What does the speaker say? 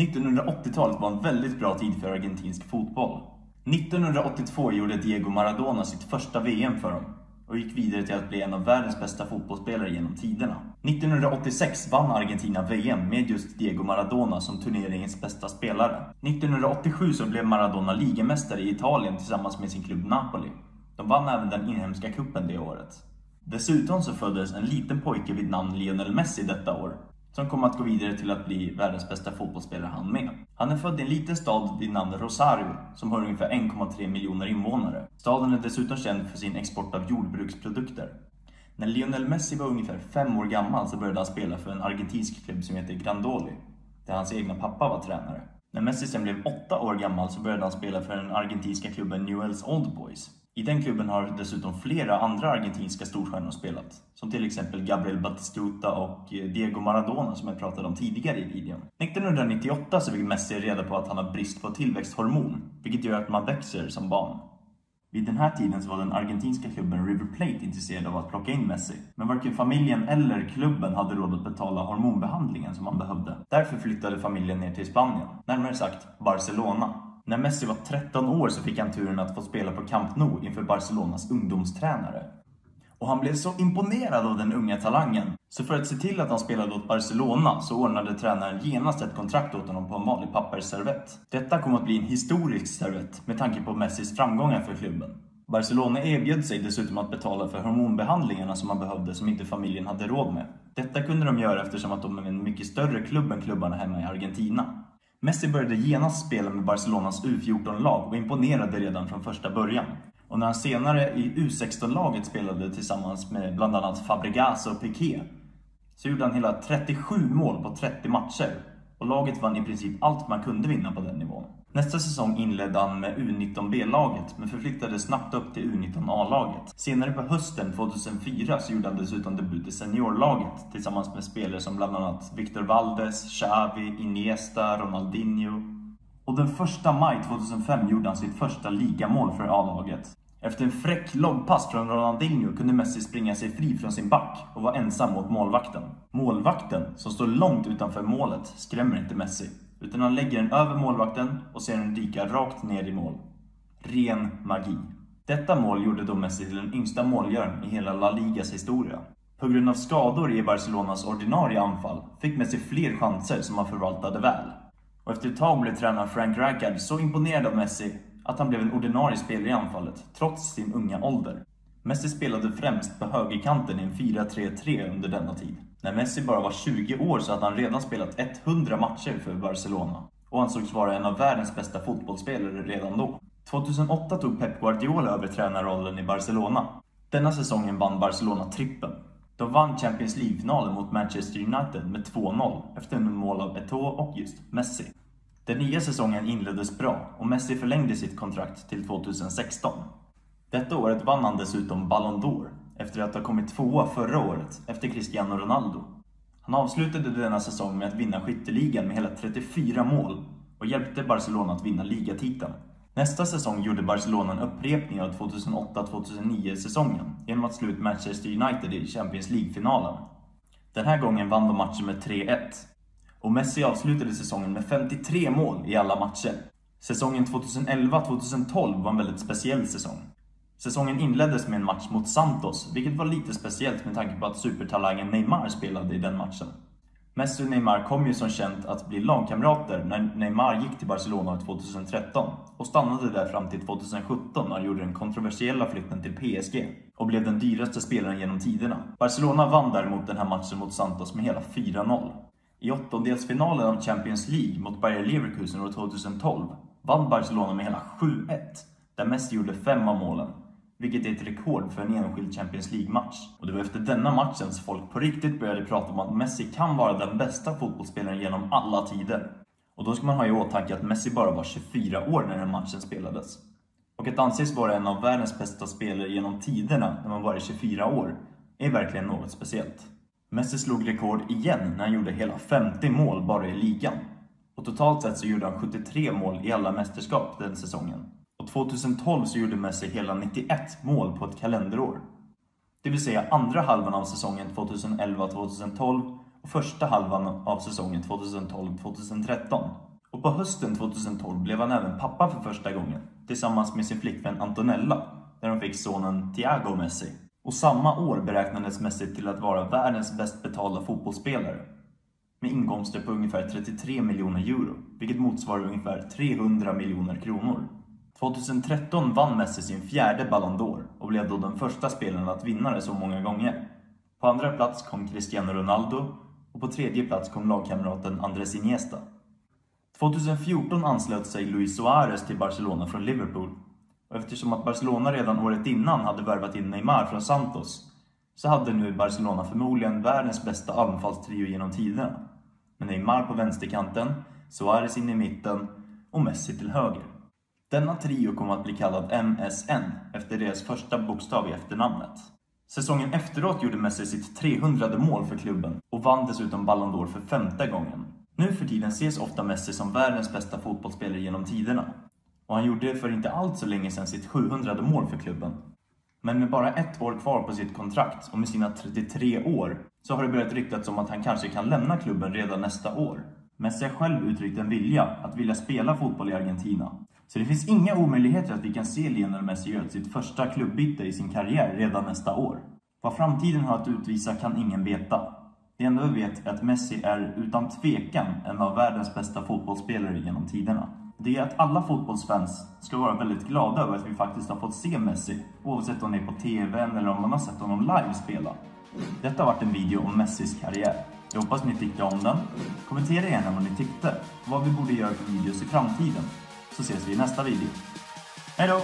1980-talet var en väldigt bra tid för argentinsk fotboll. 1982 gjorde Diego Maradona sitt första VM för dem och gick vidare till att bli en av världens bästa fotbollsspelare genom tiderna. 1986 vann Argentina VM med just Diego Maradona som turneringens bästa spelare. 1987 så blev Maradona ligamästare i Italien tillsammans med sin klubb Napoli. De vann även den inhemska kuppen det året. Dessutom så föddes en liten pojke vid namn Lionel Messi detta år som kom att gå vidare till att bli världens bästa fotbollsspelare han med. Han är född i en liten stad vid namn Rosario som har ungefär 1,3 miljoner invånare. Staden är dessutom känd för sin export av jordbruksprodukter. När Lionel Messi var ungefär fem år gammal så började han spela för en argentinsk klubb som heter Grandoli, där hans egna pappa var tränare. När Messi sen blev åtta år gammal så började han spela för den argentinska klubben Newell's Old Boys. I den klubben har dessutom flera andra argentinska storstjärnor spelat. Som till exempel Gabriel Batistuta och eh, Diego Maradona som jag pratade om tidigare i videon. 1998 så fick Messi reda på att han har brist på tillväxthormon, vilket gör att man växer som barn. Vid den här tiden så var den argentinska klubben River Plate intresserad av att plocka in Messi. Men varken familjen eller klubben hade råd att betala hormonbehandlingen som han behövde. Därför flyttade familjen ner till Spanien, närmare sagt Barcelona. När Messi var 13 år så fick han turen att få spela på Camp Nou inför Barcelonas ungdomstränare. Och han blev så imponerad av den unga talangen. Så för att se till att han spelade åt Barcelona så ordnade tränaren genast ett kontrakt åt honom på en vanlig pappersservett. Detta kom att bli en historisk servett med tanke på Messis framgångar för klubben. Barcelona erbjöd sig dessutom att betala för hormonbehandlingarna som han behövde som inte familjen hade råd med. Detta kunde de göra eftersom att de är en mycket större klubb än klubbarna hemma i Argentina. Messi började genast spela med Barcelonas U14-lag och imponerade redan från första början. Och när han senare i U16-laget spelade tillsammans med bland annat Fabregas och Piqué så gjorde han hela 37 mål på 30 matcher och laget vann i princip allt man kunde vinna på den nivån. Nästa säsong inledde han med U19B-laget men förflyttades snabbt upp till U19A-laget. Senare på hösten 2004 så gjorde han dessutom debut i seniorlaget tillsammans med spelare som bland annat Victor Valdes, Xavi, Iniesta, Ronaldinho. Och den 1 maj 2005 gjorde han sitt första ligamål för A-laget. Efter en fräck lobbpass från Ronaldinho kunde Messi springa sig fri från sin back och var ensam mot målvakten. Målvakten, som står långt utanför målet, skrämmer inte Messi. Utan han lägger den över målvakten och ser den dyka rakt ner i mål. Ren magi. Detta mål gjorde då Messi till den yngsta målgöraren i hela La Ligas historia. På grund av skador i Barcelonas ordinarie anfall fick Messi fler chanser som han förvaltade väl. Och efter ett tag blev tränaren Frank Rijkaard så imponerad av Messi att han blev en ordinarie spelare i anfallet, trots sin unga ålder. Messi spelade främst på högerkanten i en 4-3-3 under denna tid. När Messi bara var 20 år så hade han redan spelat 100 matcher för Barcelona och ansågs vara en av världens bästa fotbollsspelare redan då. 2008 tog Pep Guardiola över tränarrollen i Barcelona. Denna säsongen vann Barcelona trippen. De vann Champions League-finalen mot Manchester United med 2-0 efter en mål av Eto'o och just Messi. Den nya säsongen inleddes bra och Messi förlängde sitt kontrakt till 2016. Detta året vann han dessutom Ballon d'Or efter att ha kommit tvåa förra året efter Cristiano Ronaldo. Han avslutade denna säsong med att vinna skytteligan med hela 34 mål och hjälpte Barcelona att vinna ligatiteln. Nästa säsong gjorde Barcelona en upprepning av 2008-2009 säsongen genom att slå ut Manchester United i Champions League-finalen. Den här gången vann de matchen med 3-1 och Messi avslutade säsongen med 53 mål i alla matcher. Säsongen 2011-2012 var en väldigt speciell säsong. Säsongen inleddes med en match mot Santos, vilket var lite speciellt med tanke på att supertalangen Neymar spelade i den matchen. Messi och Neymar kom ju som känt att bli lagkamrater när Neymar gick till Barcelona 2013 och stannade där fram till 2017 när han gjorde den kontroversiella flytten till PSG och blev den dyraste spelaren genom tiderna. Barcelona vann däremot den här matchen mot Santos med hela 4-0. I åttondelsfinalen av Champions League mot Bayer Leverkusen år 2012 vann Barcelona med hela 7-1, där Messi gjorde fem av målen vilket är ett rekord för en enskild Champions League-match. Och det var efter denna matchen som folk på riktigt började prata om att Messi kan vara den bästa fotbollsspelaren genom alla tider. Och då ska man ha i åtanke att Messi bara var 24 år när den matchen spelades. Och att anses vara en av världens bästa spelare genom tiderna när man bara är 24 år är verkligen något speciellt. Messi slog rekord igen när han gjorde hela 50 mål bara i ligan. Och totalt sett så gjorde han 73 mål i alla mästerskap den säsongen. Och 2012 så gjorde Messi hela 91 mål på ett kalenderår. Det vill säga andra halvan av säsongen 2011-2012 och första halvan av säsongen 2012-2013. Och på hösten 2012 blev han även pappa för första gången, tillsammans med sin flickvän Antonella, där de fick sonen Thiago Messi. Och samma år beräknades Messi till att vara världens bäst betalda fotbollsspelare. Med inkomster på ungefär 33 miljoner euro, vilket motsvarar ungefär 300 miljoner kronor. 2013 vann Messi sin fjärde Ballon d'Or och blev då den första spelaren att vinna det så många gånger. På andra plats kom Cristiano Ronaldo och på tredje plats kom lagkamraten Andrés Iniesta. 2014 anslöt sig Luis Suarez till Barcelona från Liverpool och eftersom att Barcelona redan året innan hade värvat in Neymar från Santos så hade nu Barcelona förmodligen världens bästa anfallstrio genom tiderna. Med Neymar på vänsterkanten, Suarez in i mitten och Messi till höger. Denna trio kom att bli kallad MSN efter deras första bokstav i efternamnet. Säsongen efteråt gjorde Messi sitt 300 mål för klubben och vann dessutom Ballon d'Or för femte gången. Nu för tiden ses ofta Messi som världens bästa fotbollsspelare genom tiderna. Och han gjorde för inte allt så länge sedan sitt 700 mål för klubben. Men med bara ett år kvar på sitt kontrakt och med sina 33 år så har det börjat ryktas om att han kanske kan lämna klubben redan nästa år. Messi har själv uttryckt en vilja att vilja spela fotboll i Argentina. Så det finns inga omöjligheter att vi kan se Lionel Messi göra sitt första klubbyte i sin karriär redan nästa år. Vad framtiden har att utvisa kan ingen veta. Det enda vi vet är att Messi är utan tvekan en av världens bästa fotbollsspelare genom tiderna. Det är att alla fotbollsfans ska vara väldigt glada över att vi faktiskt har fått se Messi, oavsett om det är på TV eller om man har sett honom live spela. Detta har varit en video om Messis karriär. Jag hoppas ni tyckte om den. Kommentera gärna vad ni tyckte och vad vi borde göra för videos i framtiden. Så ses vi i nästa video. Hej då!